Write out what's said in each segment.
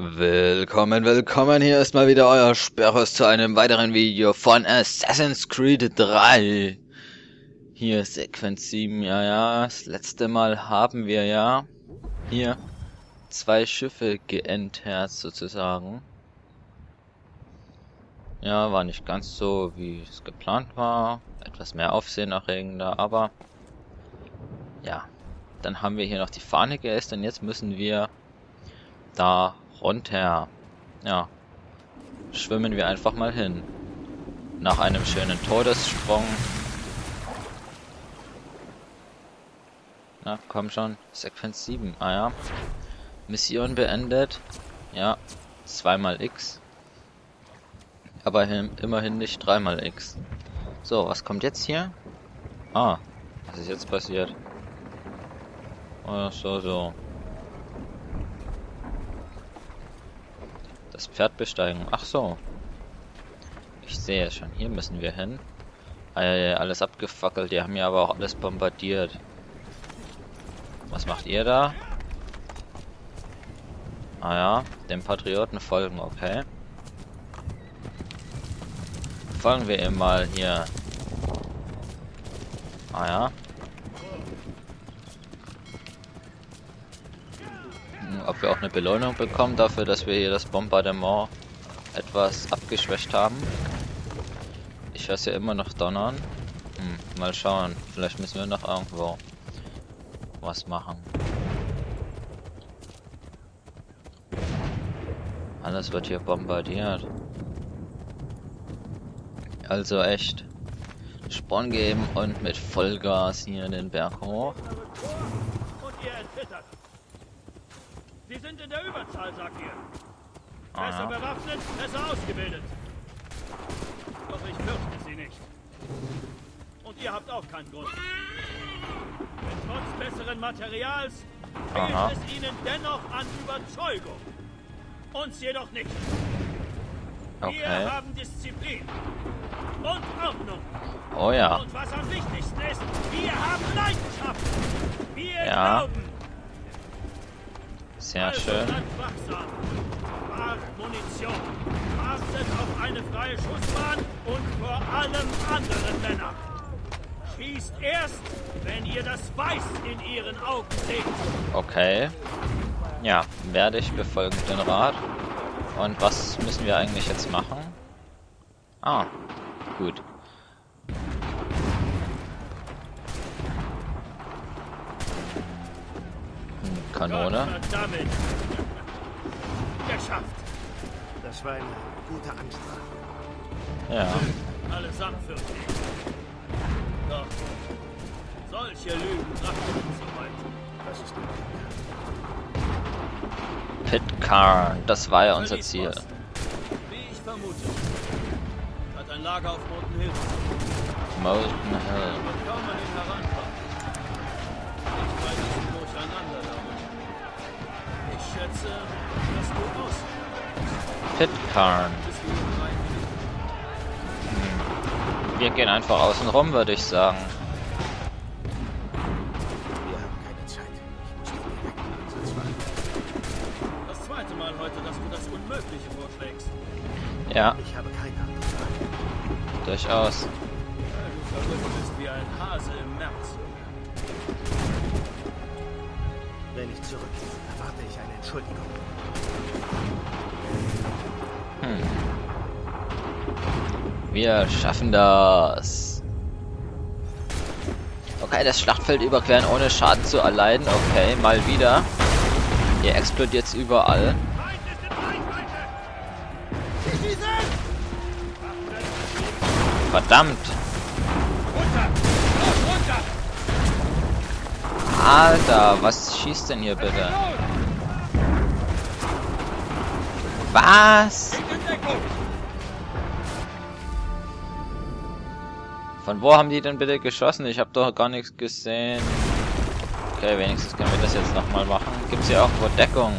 Willkommen, willkommen, hier ist mal wieder euer Sperrus zu einem weiteren Video von Assassin's Creed 3. Hier Sequenz 7, ja, ja, das letzte Mal haben wir ja hier zwei Schiffe geentert sozusagen. Ja, war nicht ganz so, wie es geplant war, etwas mehr aufsehenerregender, aber ja, dann haben wir hier noch die Fahne geäst und jetzt müssen wir da runter. Ja. Schwimmen wir einfach mal hin. Nach einem schönen Todessprung. Na, komm schon. Sequenz 7. Ah ja. Mission beendet. Ja. Zweimal X. Aber immerhin nicht dreimal X. So, was kommt jetzt hier? Ah. Was ist jetzt passiert? Oh, so, so. Das Pferd besteigen. Ach so. Ich sehe es schon. Hier müssen wir hin. Alles abgefackelt. Die haben ja aber auch alles bombardiert. Was macht ihr da? Ah ja, dem Patrioten folgen, okay. Folgen wir ihm mal hier. Ah ja. Ob wir auch eine Belohnung bekommen dafür, dass wir hier das Bombardement etwas abgeschwächt haben. Ich höre es ja immer noch donnern. Hm, mal schauen. Vielleicht müssen wir noch irgendwo was machen. Alles wird hier bombardiert. Also echt. Spawn geben und mit Vollgas hier den Berg hoch. Sie sind in der Überzahl, sagt ihr. Besser bewaffnet, besser ausgebildet. Doch ich fürchte sie nicht. Und ihr habt auch keinen Grund. Denn trotz besseren Materials fehlt es ihnen dennoch an Überzeugung. Uns jedoch nicht. Okay. Wir haben Disziplin und Ordnung. Oh ja. Und was am wichtigsten ist, wir haben Leidenschaft. Wir ja. glauben sehr schön. Munition. Achtet auf eine freie Schussbahn und vor allem anderen Männer. Schießt erst, wenn ihr das Weiß in ihren Augen seht. Okay. Ja, werde ich befolgen den Rat. Und was müssen wir eigentlich jetzt machen? Ah, gut. Kanone. Geschafft. Das war eine gute Ansprache. Ja. Allesamt für dich. Doch. Solche Lügen brachten uns so weit. Das ist der Pitcar, das war ja unser Ziel. Wie ich vermute. Hat ein Lager auf Molten Hill. Molten Hill. Schätze, aus. Pitcairn. Hm. Wir gehen einfach außen rum, würde ich sagen. Wir haben keine Zeit. Ich muss den. Das zweite Mal heute, dass du das Unmögliche vorschlägst. Ja. Ich habe keine andere Durchaus. du verrückt bist wie ein Hase im März. Wenn ich eine Entschuldigung. Hm. Wir schaffen das. Okay, das Schlachtfeld überqueren ohne Schaden zu erleiden. Okay, mal wieder. Ihr explodiert jetzt überall. Verdammt. Alter, was schießt denn hier bitte? Was? Von wo haben die denn bitte geschossen? Ich habe doch gar nichts gesehen. Okay, wenigstens können wir das jetzt nochmal machen. Gibt es hier auch Deckung?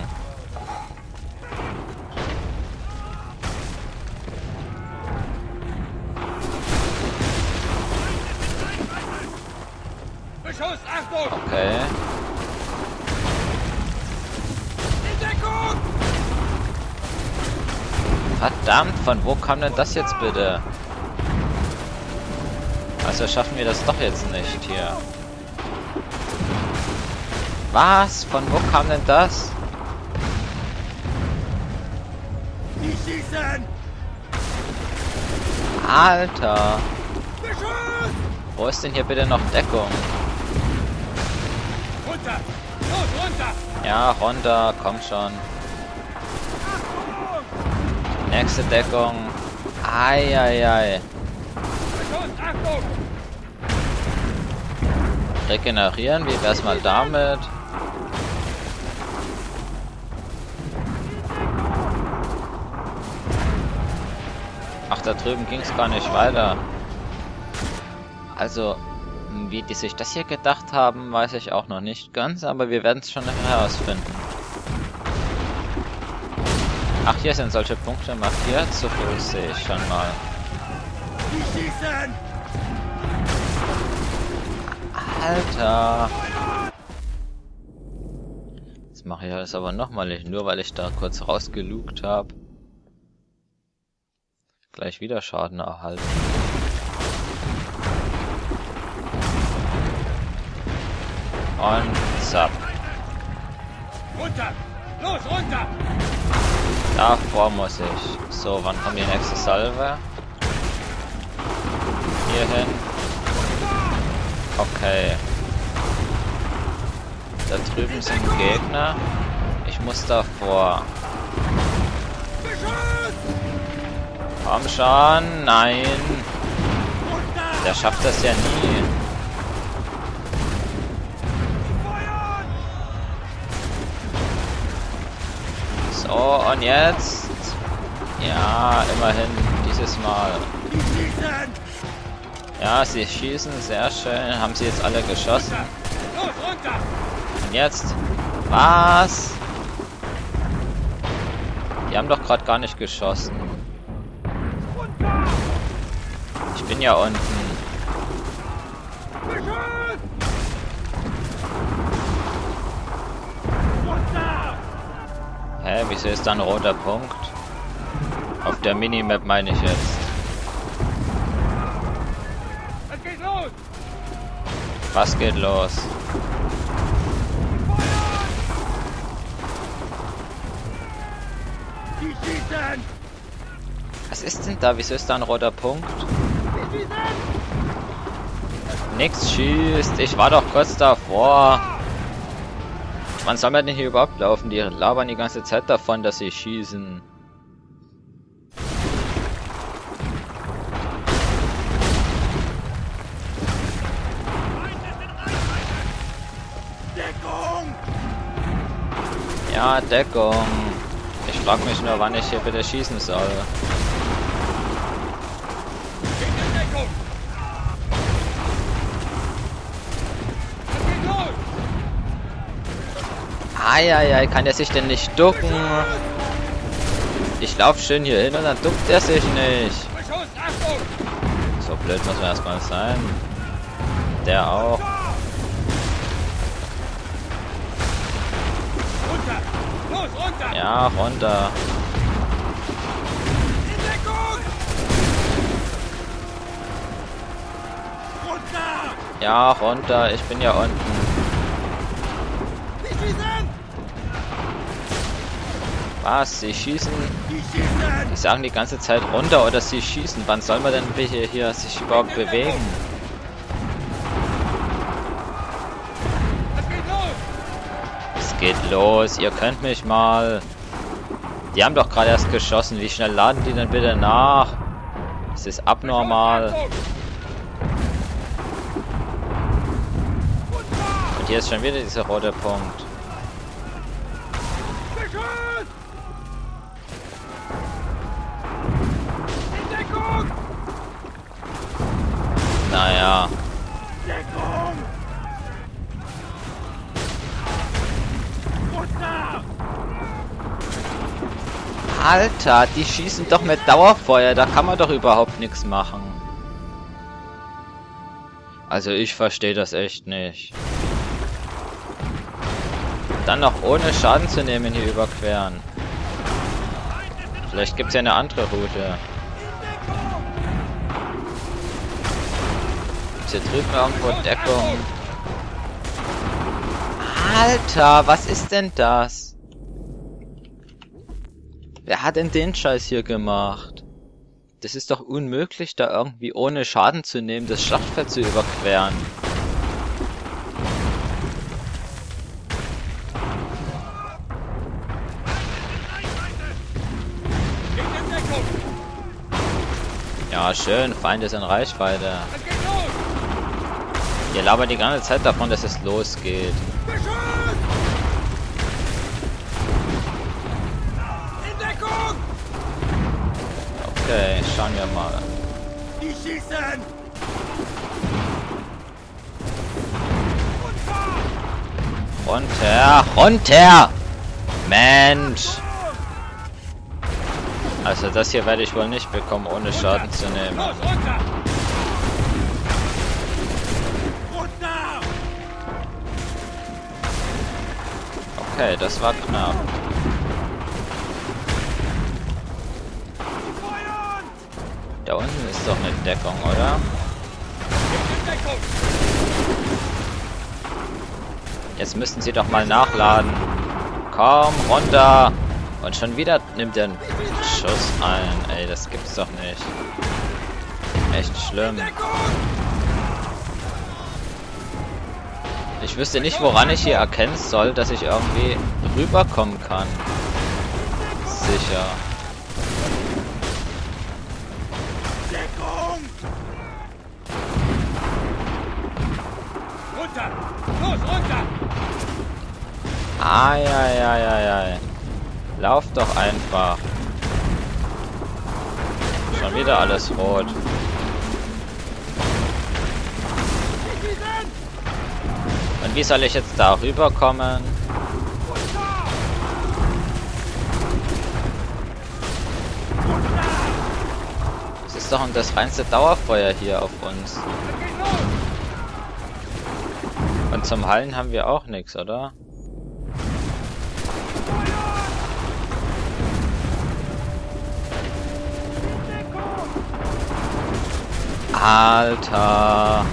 Verdammt, von wo kam denn das jetzt bitte? Also schaffen wir das doch jetzt nicht hier. Was? Von wo kam denn das? Die schießen! Alter! Beschuss! Wo ist denn hier bitte noch Deckung? Runter! Los, runter! Ja, runter, komm schon. Nächste Deckung. Eieiei. Regenerieren, wie wär's mal damit? Ach, da drüben ging's gar nicht weiter. Also, wie die sich das hier gedacht haben, weiß ich auch noch nicht ganz, aber wir werden es schon herausfinden. Ach, hier sind solche Punkte markiert, so viel sehe ich schon mal. Alter! Jetzt mache ich das aber nochmal nicht, nur weil ich da kurz rausgelugt habe. Gleich wieder Schaden erhalten. Und zapp. Runter! Los, runter! Davor muss ich. So, wann kommt die nächste Salve? Hier hin. Okay. Da drüben sind Gegner. Ich muss davor. Komm schon. Nein. Der schafft das ja nie. Und jetzt? Ja, immerhin dieses Mal. Ja, sie schießen, sehr schön. Haben sie jetzt alle geschossen. Und jetzt? Was? Die haben doch gerade gar nicht geschossen. Ich bin ja unten. Hä, wieso ist da ein roter Punkt? Auf der Minimap meine ich jetzt. Es geht los! Was geht los? Feuern! Die schießen! Was ist denn da? Wieso ist da ein roter Punkt? Die schießen! Nix schießt. Ich war doch kurz davor. Wann soll man denn hier überhaupt laufen? Die labern die ganze Zeit davon, dass sie schießen. Ja, Deckung. Ich frag mich nur, wann ich hier bitte schießen soll. Eieiei, kann der sich denn nicht ducken? Ich lauf schön hier hin und dann duckt er sich nicht. So blöd muss man erstmal sein. Der auch. Ja! Runter! Ja, runter. Ich bin ja unten. Was? Sie schießen? Die sagen die ganze Zeit runter oder sie schießen. Wann soll man denn hier, hier sich überhaupt bewegen? Es geht los! Es. Ihr könnt mich mal. Die haben doch gerade erst geschossen. Wie schnell laden die denn bitte nach? Das ist abnormal. Und hier ist schon wieder dieser rote Punkt. Runter! Alter, die schießen doch mit Dauerfeuer. Da kann man doch überhaupt nichts machen. Also ich verstehe das echt nicht. Dann noch ohne Schaden zu nehmen hier überqueren. Vielleicht gibt es ja eine andere Route. Gibt's hier drüben irgendwo Deckung? Alter, was ist denn das? Wer hat denn den Scheiß hier gemacht? Das ist doch unmöglich, da irgendwie ohne Schaden zu nehmen, das Schlachtfeld zu überqueren. Ja, schön, Feind ist in Reichweite. Ihr labert die ganze Zeit davon, dass es losgeht. Okay, schauen wir mal. Die schießen! Runter, runter! Mensch! Also das hier werde ich wohl nicht bekommen, ohne Schaden zu nehmen. Okay, das war knapp. Da unten ist doch eine Deckung, oder? Jetzt müssten sie doch mal nachladen. Komm, runter! Und schon wieder nimmt er einen Schuss ein. Ey, das gibt's doch nicht. Echt schlimm. Ich wüsste nicht, woran ich hier erkennen soll, dass ich irgendwie rüberkommen kann. Sicher. Ai. Lauf doch einfach. Schon wieder alles rot. Und wie soll ich jetzt da rüberkommen? Es ist doch das reinste Dauerfeuer hier auf uns. Und zum Hallen haben wir auch nichts, oder? Alter.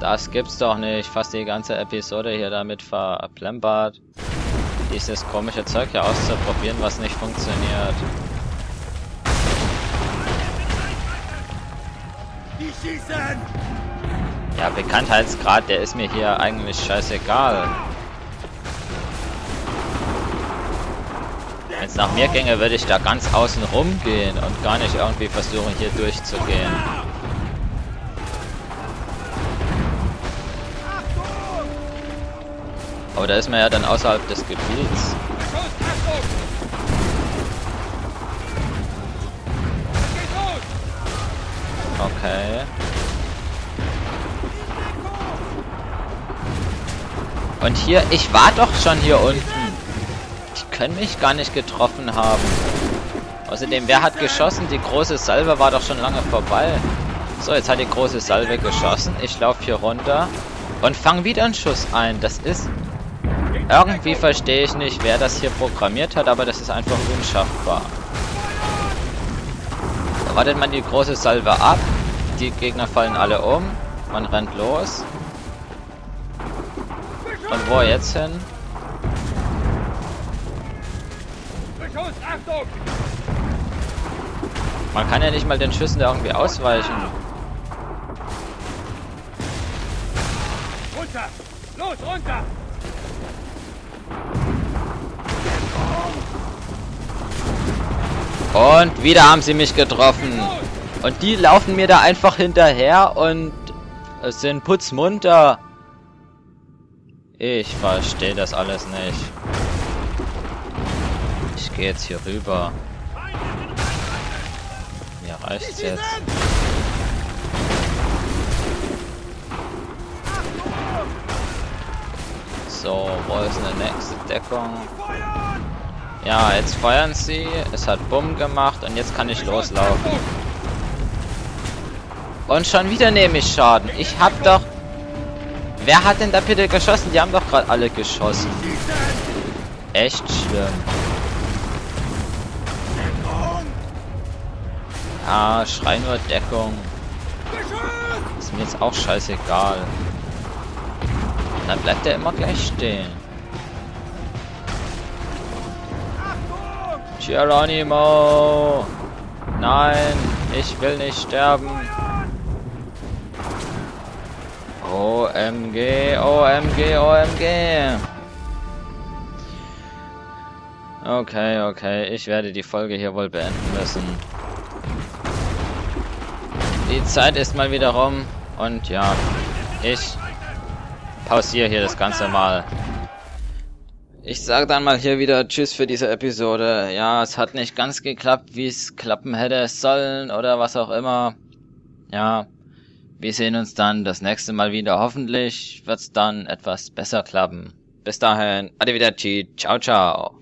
Das gibt's doch nicht. Fast die ganze Episode hier damit verplempert. Dieses komische Zeug hier auszuprobieren, was nicht funktioniert. Ja, Bekanntheitsgrad, der ist mir hier eigentlich scheißegal. Wenn es nach mir ginge, würde ich da ganz außen rum gehen und gar nicht irgendwie versuchen, hier durchzugehen. Aber da ist man ja dann außerhalb des Gebiets. Okay. Und hier, ich war doch schon hier unten. Die können mich gar nicht getroffen haben. Außerdem, wer hat geschossen? Die große Salve war doch schon lange vorbei. So, jetzt hat die große Salve geschossen. Ich laufe hier runter und fange wieder einen Schuss ein. Das ist... Irgendwie verstehe ich nicht, wer das hier programmiert hat, aber das ist einfach unschaffbar. Da wartet man die große Salve ab. Die Gegner fallen alle um. Man rennt los. Und wo jetzt hin? Man kann ja nicht mal den Schüssen da irgendwie ausweichen. Runter! Los, runter! Und wieder haben sie mich getroffen. Und die laufen mir da einfach hinterher und sind putzmunter. Ich verstehe das alles nicht. Ich gehe jetzt hier rüber. Mir reicht's jetzt. So, wo ist eine nächste Deckung? Ja, jetzt feuern sie. Es hat Bumm gemacht und jetzt kann ich loslaufen. Und schon wieder nehme ich Schaden. Ich hab doch... Wer hat denn da bitte geschossen? Die haben doch gerade alle geschossen. echt schlimm. Ja, schrei nur Deckung. Ist mir jetzt auch scheißegal. Dann bleibt er immer gleich stehen. Geronimo! Nein, ich will nicht sterben. OMG, OMG, OMG. Okay, okay, ich werde die Folge hier wohl beenden müssen. Die Zeit ist mal wieder rum und ja, ich pausiere hier das Ganze mal. Ich sage dann mal hier wieder Tschüss für diese Episode. Ja, es hat nicht ganz geklappt, wie es klappen hätte sollen oder was auch immer. Ja, wir sehen uns dann das nächste Mal wieder. Hoffentlich wird's dann etwas besser klappen. Bis dahin, arrivederci, ciao ciao.